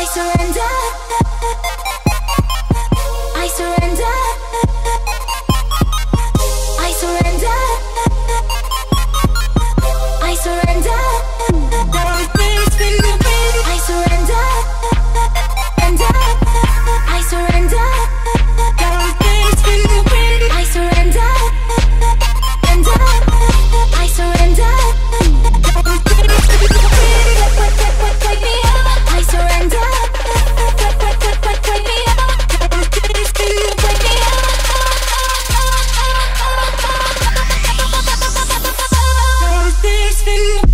I surrender. I surrender nothing.